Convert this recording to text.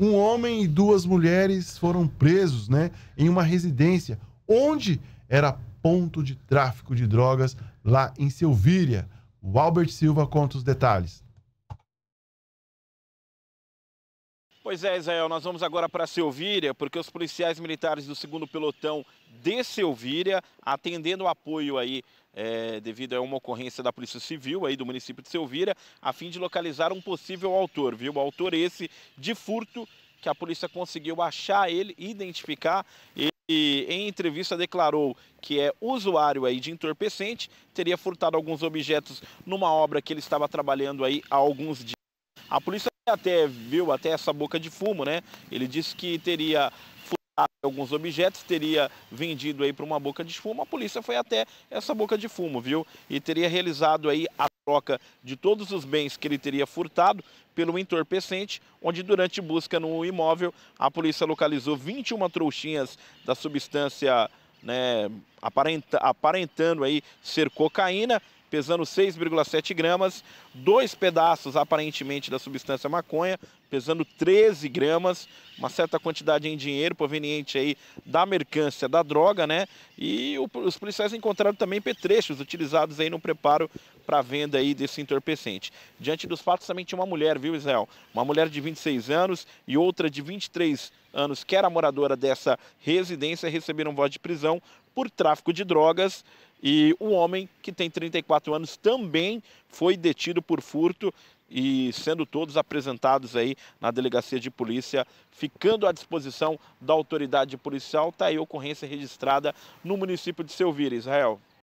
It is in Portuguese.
Um homem e duas mulheres foram presos, né, em uma residência onde era ponto de tráfico de drogas lá em Silvíria. O Albert Silva conta os detalhes. Pois é, Israel, nós vamos agora para Silvíria, porque os policiais militares do segundo pelotão de Silvíria, atendendo o apoio aí é, devido a uma ocorrência da Polícia Civil aí do município de Silvíria, a fim de localizar um possível autor, viu? O autor esse de furto que a polícia conseguiu achar ele, identificar e em entrevista declarou que é usuário aí de entorpecente, teria furtado alguns objetos numa obra que ele estava trabalhando aí há alguns dias. A polícia até viu até essa boca de fumo, né? Ele disse que teria alguns objetos, teria vendido aí para uma boca de fumo. A polícia foi até essa boca de fumo, viu? E teria realizado aí a troca de todos os bens que ele teria furtado pelo entorpecente, onde durante busca no imóvel a polícia localizou 21 trouxinhas da substância né, aparentando aí ser cocaína pesando 6,7 gramas, dois pedaços aparentemente da substância maconha, pesando 13 gramas, uma certa quantidade em dinheiro proveniente aí da mercância da droga, né? E o, os policiais encontraram também petrechos utilizados aí no preparo para venda aí desse entorpecente. Diante dos fatos também tinha uma mulher, viu, Israel? Uma mulher de 26 anos e outra de 23 anos, que era moradora dessa residência, receberam voz de prisão por tráfico de drogas e o homem, que tem 34 anos, também foi detido por furto e sendo todos apresentados aí na delegacia de polícia, ficando à disposição da autoridade policial, está aí a ocorrência registrada no município de Selvira, Israel.